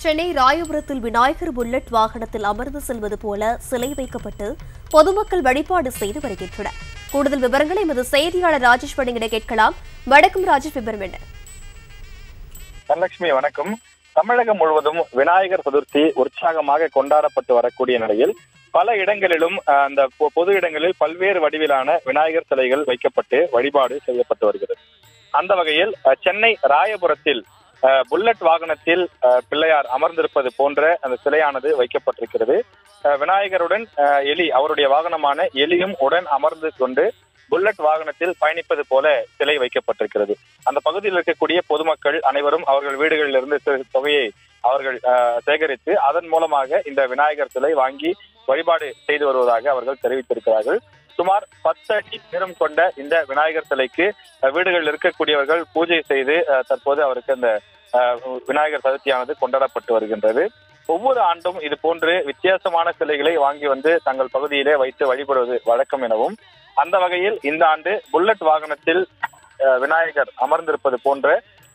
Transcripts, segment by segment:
சென்னை ராயபுரத்தில் விநாயகர் புல்லட் வாகனத்தில் அமர்ந்து செல்வது போல சிலை வைக்கப்பட்டு பொதுமக்கள் வழிபாடு செய்து வருகின்றனர். கூடுதல் விவரங்களை எமது செய்தியாளர் ராஜேஷ் வழங்கிட கேட்கலாம். வணக்கம் ராஜேஷ் விவரம் என்ன? தனலட்சுமி வணக்கம். தமிழகம் முழுவதும் விநாயகர் சதுர்த்தி உற்சாகமாக கொண்டாடப்பட்டு வரக்கூடிய நிலையில் பல இடங்களிலும் அந்த பொ- பொது இடங்களில் பல்வேறு வடிவிலான விநாயகர் சிலைகள் வைக்கப்பட்டு வழிபாடு செய்யப்பட்டு வருகிறது. அந்த வகையில் சென்னை ராயபுரத்தில் புல்லட் வாகனத்தில் பிள்ளையார் அமர்ந்திருப்பது போன்ற அந்த சிலையானது வைக்கப்பட்டிருக்கிறது. விநாயகருடன் எலி அவருடைய வாகனமான எலியும் உடன் அமர்ந்து கொண்டு புல்லட் வாகனத்தில் பயணிப்பது போல சிலை வைக்கப்பட்டிருக்கிறது. அந்த பகுதியில் இருக்கக்கூடிய பொதுமக்கள் அனைவரும் அவர்கள் வீடுகளில் இருந்து தொகையை அவர்கள் சேகரித்து அதன் மூலமாக இந்த விநாயகர் சிலை வாங்கி வழிபாடு செய்து வருவதாக அவர்கள் தெரிவித்திருக்கிறார்கள். சுமார் பத்து அடி நீளம் கொண்ட இந்த விநாயகர் சிலைக்கு வீடுகளில் இருக்கக்கூடியவர்கள் பூஜை செய்து தற்போது அவருக்கு அந்த விநாயகர் சதுர்த்தியானது கொண்டாடப்பட்டு வருகின்றது. ஒவ்வொரு ஆண்டும் இது போன்று வித்தியாசமான சிலைகளை வாங்கி வந்து தங்கள் பகுதியிலே வைத்து வழிபடுவது வழக்கம் எனவும் அந்த வகையில் இந்த ஆண்டு புல்லட் வாகனத்தில் அஹ், விநாயகர் அமர்ந்திருப்பது போன்ற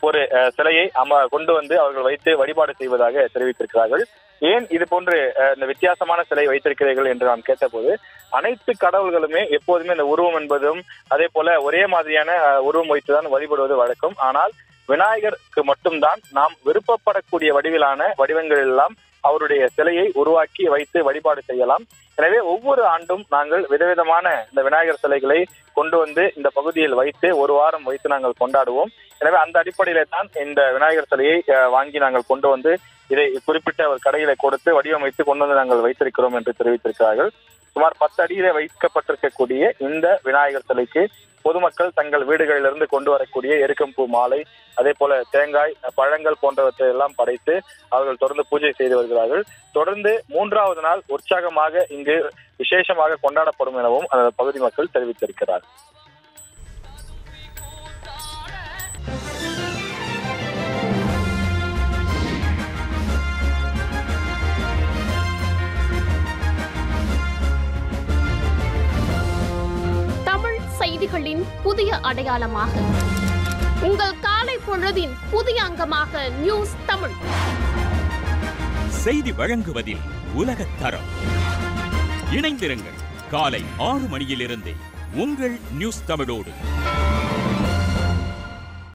ஒரு சிலையை அம கொண்டு வந்து அவர்கள் வைத்து வழிபாடு செய்வதாக தெரிவித்திருக்கிறார்கள். ஏன் இது போன்று இந்த வித்தியாசமான சிலை வைத்திருக்கிறீர்கள் என்று நான் கேட்டபோது அனைத்து கடவுள்களுமே எப்போதுமே இந்த உருவம் என்பதும் அதே போல ஒரே மாதிரியான உருவம் வைத்துதான் வழிபடுவது வழக்கம். ஆனால் விநாயகருக்கு மட்டும்தான் நாம் விருப்பப்படக்கூடிய வடிவிலான வடிவங்கள் எல்லாம் அவருடைய சிலையை உருவாக்கி வைத்து வழிபாடு செய்யலாம். எனவே ஒவ்வொரு ஆண்டும் நாங்கள் விதவிதமான இந்த விநாயகர் சிலைகளை கொண்டு வந்து இந்த பகுதியில் வைத்து ஒரு வாரம் வைத்து நாங்கள் கொண்டாடுவோம். எனவே அந்த அடிப்படையில தான் இந்த விநாயகர் சிலையை வாங்கி நாங்கள் கொண்டு வந்து இதை குறிப்பிட்ட ஒரு கடையில கொடுத்து வடிவமைத்து கொண்டு வந்து நாங்கள் வைத்திருக்கிறோம் என்று தெரிவித்திருக்கிறார்கள். சுமார் பத்து அடியிலே வைக்கப்பட்டிருக்கக்கூடிய இந்த விநாயகர் சிலைக்கு பொதுமக்கள் தங்கள் வீடுகளிலிருந்து கொண்டு வரக்கூடிய எருக்கம்பூ மாலை அதே போல தேங்காய் பழங்கள் போன்றவற்றை எல்லாம் படைத்து அவர்கள் தொடர்ந்து பூஜை செய்து வருகிறார்கள். தொடர்ந்து மூன்றாவது நாள் உற்சாகமாக இந்த இங்கு விசேஷமாக கொண்டாடப்படும் எனவும் அந்த பகுதி மக்கள் தெரிவித்திருக்கிறார். தமிழ் செய்திகளின் புதிய அடையாளமாக. உங்கள் காலை பொழுதின் புதிய அங்கமாக நியூஸ் தமிழ். செய்தி வழங்குவதில் உலகத் தரம். இணைந்திருங்கள். காலை ஆறு மணியிலிருந்தே உங்கள் நியூஸ் தமிழோடு.